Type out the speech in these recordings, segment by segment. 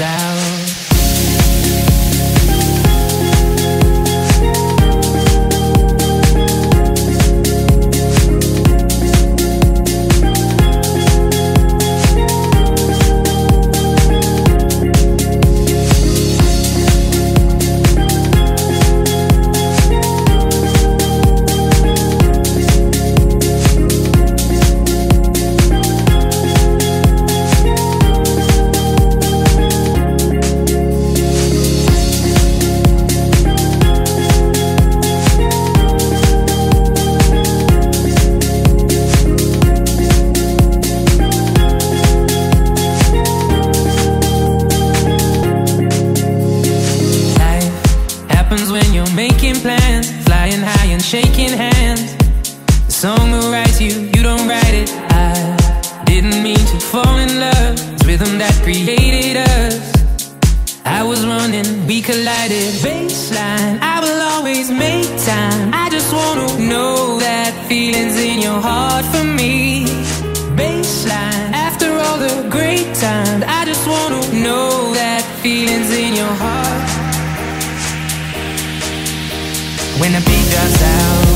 out. Drops and shaking hands. The song will write you, you don't write it. I didn't mean to fall in love. It's rhythm that created us. I was running, we collided. Bassline, I will always make time. I just wanna know that feeling's in your heart for me. Bassline, after all the great times, I just wanna know that feeling's in your heart. When the beat drops out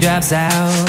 drops out